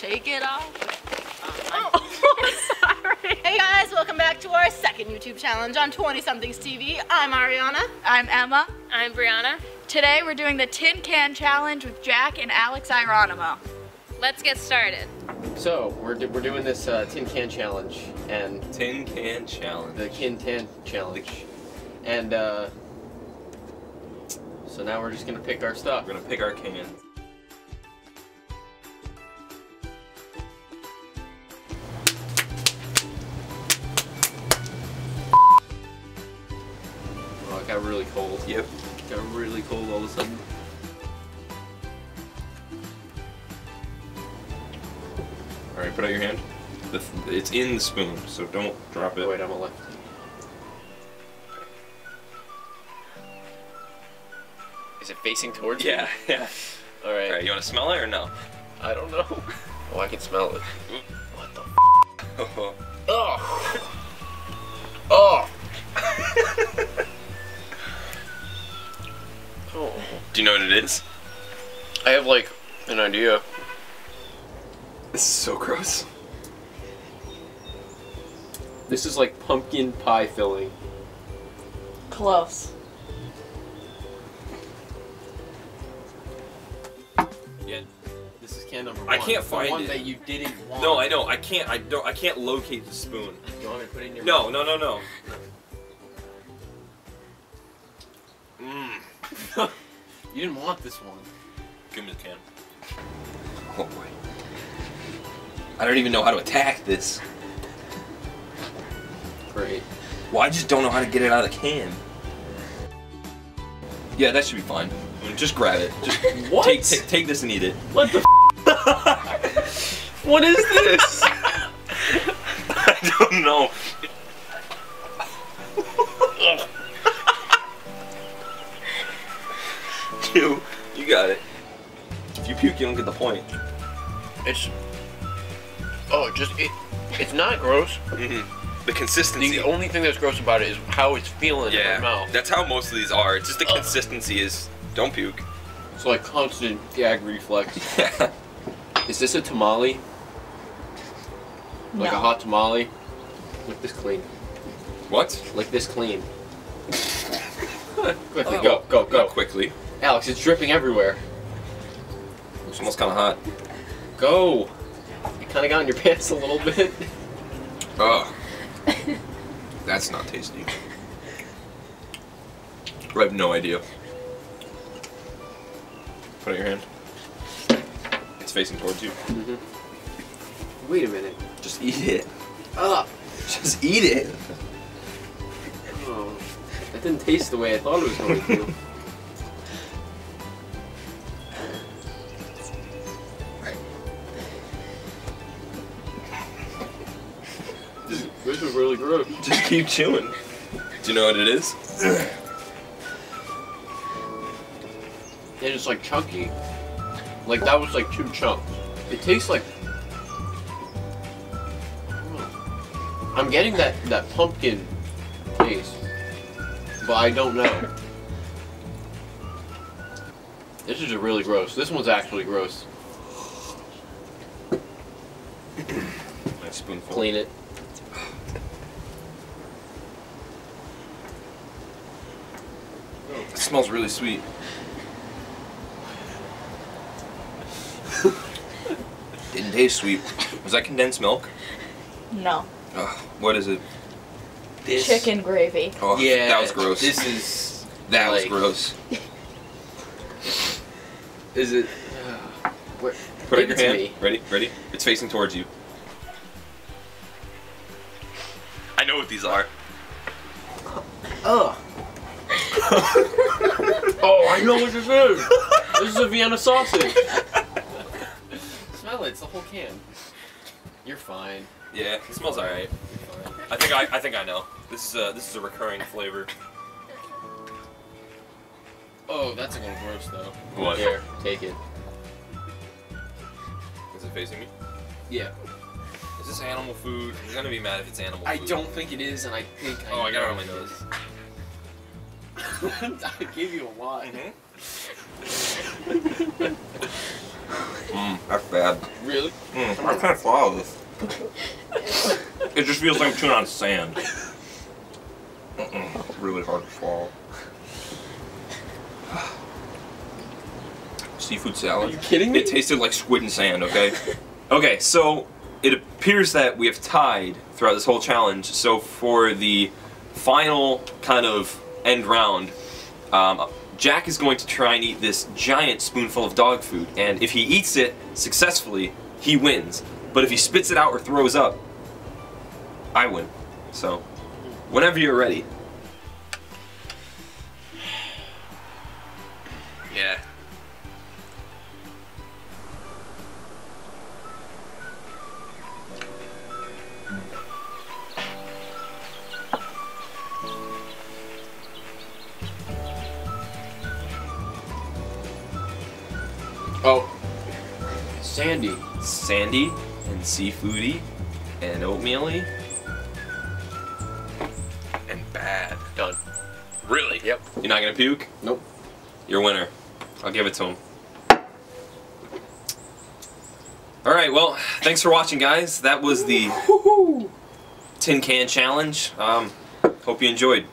shake it off. Oh, sorry. Hey guys, welcome back to our second YouTube challenge on 20 Somethings TV. I'm Ariana. I'm Emma. I'm Brianna. Today we're doing the Tin Can Challenge with Jack and Alex Ironimo. Let's get started. So we're, do- we're doing this uh, tin can challenge and Tin can challenge. the tin can challenge, and uh, so now we're just gonna pick our stuff. We're gonna pick our can. Got really cold. Yep. Got really cold all of a sudden. All right, put out your hand. It's in the spoon, so don't drop it. Wait, I'm a lefty. Is it facing towards you? Yeah, yeah. All right. All right, you want to smell it or no? I don't know. Oh, I can smell it. What the? Oh, Oh. Oh. Oh. Do you know what it is? I have like an idea. This is so gross. This is like pumpkin pie filling. Close. Yeah. This is can number I can't The find one it. that you didn't want. No, I know. I can't. I don't. I can't locate the spoon. You want me to put it in your No, mouth? no, no, no. You didn't want this one. Give me the can. Oh boy. I don't even know how to attack this. Great. Well, I just don't know how to get it out of the can. Yeah, that should be fine. I mean, Just grab it. Just What? Take, take, take this and eat it. What the? what is this? I don't know. Got it. If you puke, you don't get the point. it's. Oh, just it. It's not gross. hmm The consistency. The only thing that's gross about it is how it's feeling in yeah, my mouth. that's how most of these are. It's just the Ugh. consistency is don't puke. It's like constant gag reflex. Is this a tamale? Like a hot tamale? Look this clean. what? Like this clean. Quickly, Oh, go, go, Go go. quickly. Alex, it's dripping everywhere. It's almost kind of hot. Go. It kind of got in your pants a little bit. Ugh. That's not tasty. I have no idea. Put out your hand. It's facing towards you. Wait a minute. Just eat it. Ah. Just eat it. Oh, that didn't taste the way I thought it was going to. this, this is really gross. Just keep chewing. Do you know what it is? And it's like chunky. Like that was like two chunks. It tastes like. I'm getting that that pumpkin taste, but I don't know. This is really gross. This one's actually gross. Nice spoonful. Clean it. It smells really sweet. Didn't taste sweet. Was that condensed milk? No. Ugh, what is it? This, Chicken gravy. Oh, Yeah, that was gross. This is. that was gross. Is it? Uh, Where, Put out give your hand. me. Ready? Ready? It's facing towards you. I know what these are. Ugh. oh, I know what this is. this is a Vienna sausage. Smell it. It's the whole can. You're fine. Yeah, it smells alright. I think I, I think I know. This is a this is a recurring flavor. Oh, that's a little gross though. What? Here, take it. Is it facing me? Yeah. Is this animal food? I'm gonna be mad if it's animal I food. don't think it is, and I think. I Oh, I got it on my nose. I gave you a lot. Mm, that's bad. Really? Mm, I can't swallow this. It just feels like I'm chewing on sand. Mm-mm, really hard to swallow. Seafood salad. Are you kidding me? It tasted like squid and sand, okay? Okay, so it appears that we have tied throughout this whole challenge. So for the final kind of end round, um, Jack is going to try and eat this giant spoonful of dog food, and if he eats it successfully, he wins. But if he spits it out or throws up, I win. So, whenever you're ready. Yeah. Sandy. Sandy and seafoody and oatmeal-y and bad. Done. Really? Yep. You're not gonna puke? Nope. You're a winner. I'll give it to him. All right. Well, thanks for watching, guys. That was the tin can challenge. Um, hope you enjoyed.